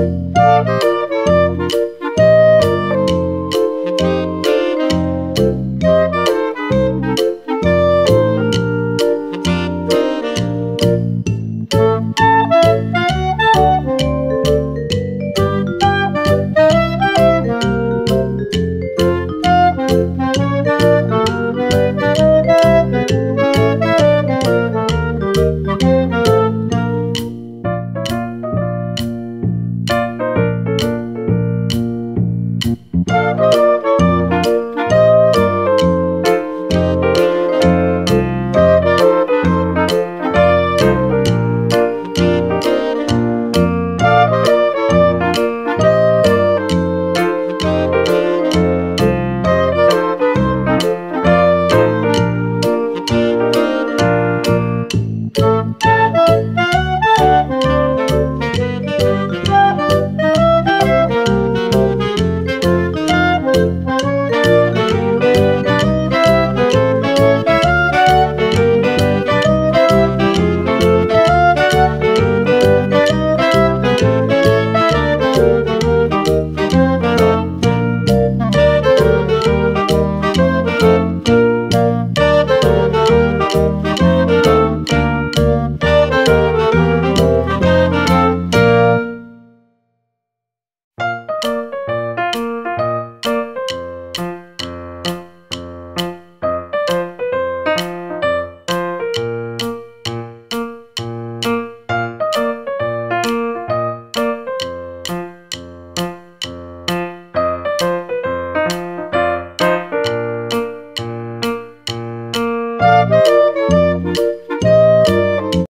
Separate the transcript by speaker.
Speaker 1: you. Thank you. thank you